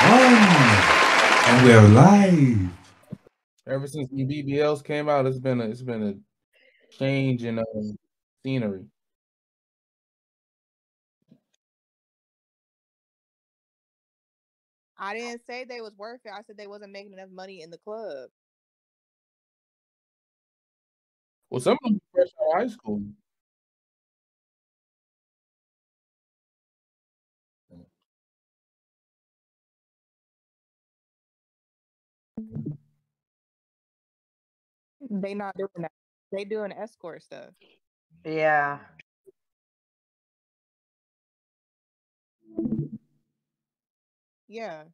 Oh, and we are live. Ever since the BBLs came out, it's been a it's been a change in uh, scenery. I didn't say they was worth it. I said they wasn't making enough money in the club. Well, some of them fresh out of high school. They not doing that. They doing escort stuff. Yeah. Yeah.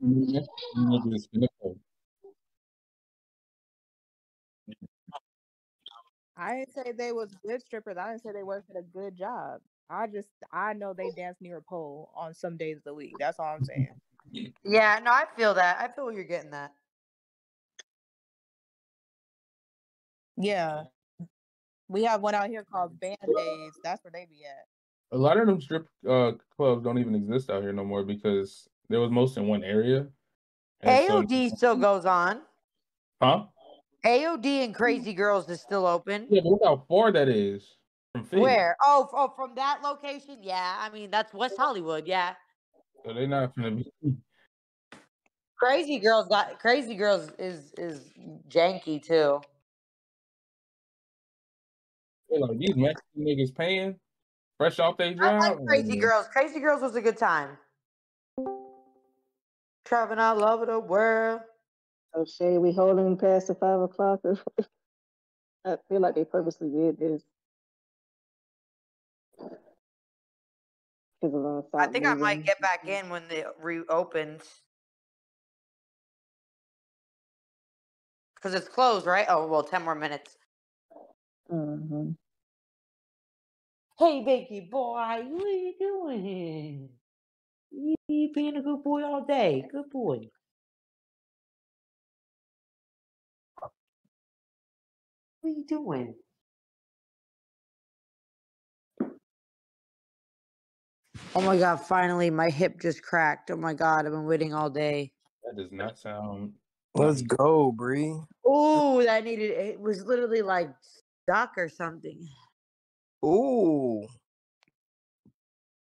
I didn't say they was good strippers. I didn't say they worked at a good job. I just I know they dance near a pole on some days of the week. That's all I'm saying. Yeah, no, I feel that. I feel where you're getting that. Yeah. We have one out here called Band Aids. That's where they be at. A lot of them strip uh, clubs don't even exist out here no more because there was most in one area. And so- AOD still goes on. huh? AOD and Crazy Girls is still open. Yeah, but look how far that is from. Where? Oh, oh, from that location? Yeah, I mean that's West Hollywood. Yeah, So they're not gonna be. Crazy Girls got Crazy Girls is is janky too. They're like these Mexican niggas paying fresh off their I like Crazy Girls. Crazy Girls was a good time. Traveling all over the world. Oh shit, we holding past the five o'clock. I feel like they purposely did this. uh, I think I might get back in when it reopens. Because it's closed, right? Oh, well, 10 more minutes. Mhm. Hey, Binky boy, what are you doing? You, you being a good boy all day. Good boy. What are you doing? Oh my god, finally my hip just cracked. Oh my god, I've been waiting all day. That does not sound. Let's go, Bree. Oh, that needed it was literally like stuck or something. Ooh,